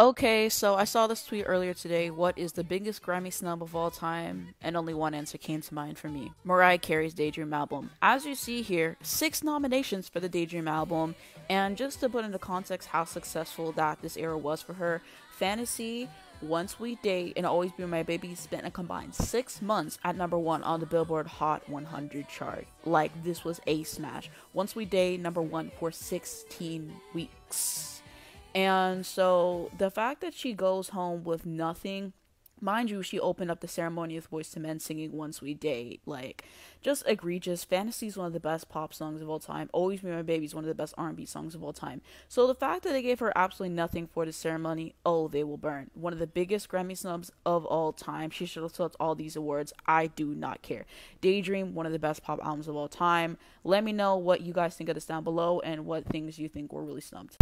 Okay, so I saw this tweet earlier today. What is the biggest Grammy snub of all time? And only one answer came to mind for me Mariah Carey's Daydream album. As you see here, six nominations for the Daydream album. And just to put into context how successful that this era was for her, Fantasy, One Sweet Day, and Always Be My Baby spent a combined six months at number one on the Billboard Hot 100 chart. Like, this was a smash. One Sweet Day, number one for 16 weeks. And so the fact that she goes home with nothing, mind you, she opened up the ceremony with Boyz II Men singing One Sweet Day, like just egregious. Fantasy is one of the best pop songs of all time. Always Be My Baby is one of the best R&B songs of all time. So the fact that they gave her absolutely nothing for the ceremony, oh, they will burn. One of the biggest Grammy snubs of all time. She should have swept all these awards. I do not care. Daydream, one of the best pop albums of all time. Let me know what you guys think of this down below and what things you think were really snubbed.